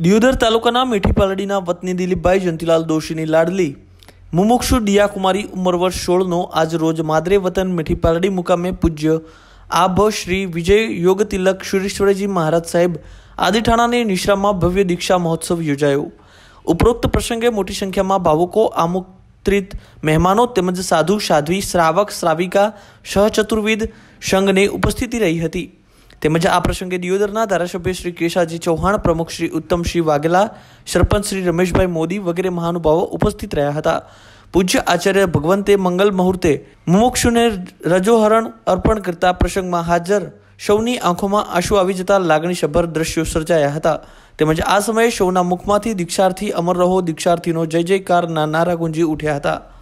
દિયોદર તાલુકાના મીઠી પાલડીના વતની દિલીપભાઈ જંતીલાલ દોશીની લાડલી. મુમુક્ષુ ડિયાકુમારી ઉંમર વર્ષ સોળનો આજ રોજ માદરે વતન મીઠી પાલડી મુકામે પૂજ્ય આભ શ્રી વિજય યોગ તિલક સુરેશ્વરજી મહારાજ સાહેબ આદિઠાણાની નિશ્રામાં ભવ્ય દીક્ષા મહોત્સવ યોજાયો. ઉપરોક્ત પ્રસંગે મોટી સંખ્યામાં ભાવુકો, આમંત્રિત મહેમાનો તેમજ સાધુ, સાધ્વી, શ્રાવક, શ્રાવિકા, સહચતુર્વિદ સંઘની ઉપસ્થિતિ રહી હતી. તેમજ આ પ્રસંગે દિયોદરના ધારાસભ્ય શ્રી કેશાજી ચૌહાણ, પ્રમુખ શ્રી ઉત્તમસિંહ વાઘેલા, સરપંચ શ્રી રમેશભાઈ મોદી વગેરે મહાનુભાવો ઉપસ્થિત રહ્યા હતા. પૂજ્ય આચાર્ય ભગવંતે મંગલ મુહૂર્તે મુમુક્ષુને રજોહરણ અર્પણ કરતા પ્રસંગમાં હાજર સૌની આંખોમાં આંસુ આવી જતા લાગણીસભર દ્રશ્યો સર્જાયા હતા. તેમજ આ સમયે સૌના મુખમાંથી દીક્ષાર્થી અમર રહો, દીક્ષાર્થીનો જય જયકારના નારા ગુંજી ઉઠ્યા હતા.